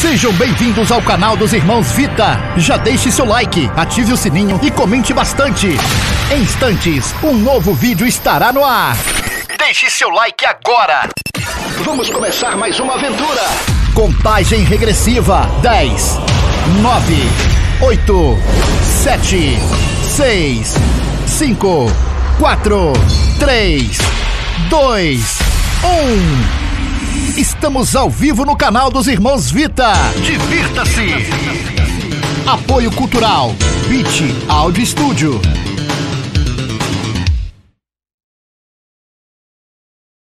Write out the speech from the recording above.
Sejam bem-vindos ao canal dos Irmãos Vita. Já deixe seu like, ative o sininho e comente bastante. Em instantes, um novo vídeo estará no ar. Deixe seu like agora. Vamos começar mais uma aventura. Contagem regressiva: 10, 9, 8, 7, 6, 5, 4, 3, 2, 1. Estamos ao vivo no canal dos Irmãos Vita. Divirta-se! Apoio Cultural. Beat Audio Studio.